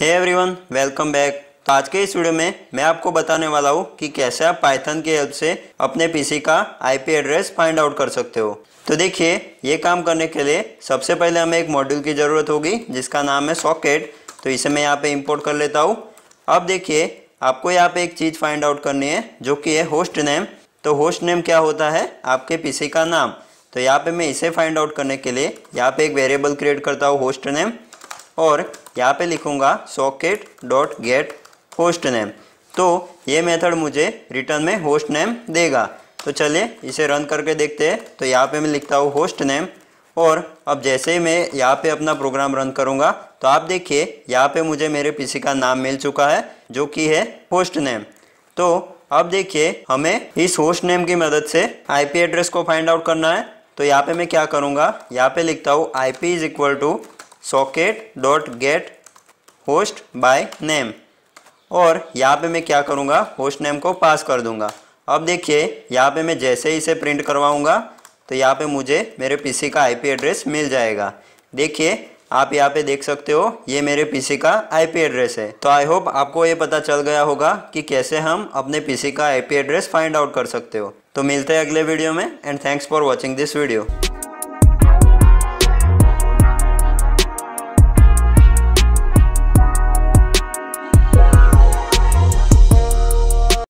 Hey everyone welcome back तो आज के इस वीडियो में मैं आपको बताने वाला हूँ कि कैसे आप पाइथन की हेल्प से अपने पीसी का आईपी एड्रेस फाइंड आउट कर सकते हो। तो देखिए, ये काम करने के लिए सबसे पहले हमें एक मॉड्यूल की ज़रूरत होगी, जिसका नाम है सॉकेट तो इसे मैं यहाँ पे इंपोर्ट कर लेता हूँ। अब देखिए, आपको यहाँ पे एक चीज़ फाइंड आउट करनी है, जो कि है होस्ट नेम तो होस्ट नेम क्या होता है? आपके पीसी का नाम। तो यहाँ पे मैं इसे फाइंड आउट करने के लिए यहाँ पे एक वेरिएबल क्रिएट करता हूँ होस्ट नेम और यहाँ पे लिखूँगा socket dot get host name तो ये मेथड मुझे रिटर्न में होस्ट नेम देगा। तो चलिए इसे रन करके देखते हैं। तो यहाँ पे मैं लिखता हूँ होस्ट नेम और अब जैसे ही मैं यहाँ पे अपना प्रोग्राम रन करूँगा तो आप देखिए, यहाँ पे मुझे मेरे पीसी का नाम मिल चुका है, जो कि है होस्ट नेम तो अब देखिए, हमें इस होस्ट नेम की मदद से आईपी एड्रेस को फाइंड आउट करना है। तो यहाँ पे मैं क्या करूँगा, यहाँ पे लिखता हूँ I P is equal to socket dot get host by name और यहाँ पे मैं क्या करूँगा? होस्ट नेम को पास कर दूँगा। अब देखिए, यहाँ पे मैं जैसे ही इसे प्रिंट करवाऊँगा तो यहाँ पे मुझे मेरे पीसी का आईपी एड्रेस मिल जाएगा। देखिए, आप यहाँ पे देख सकते हो, ये मेरे पीसी का आईपी एड्रेस है। तो आई होप आपको ये पता चल गया होगा कि कैसे हम अपने पीसी का आईपी एड्रेस फाइंड आउट कर सकते हो। तो मिलते हैं अगले वीडियो में and thanks for watching this video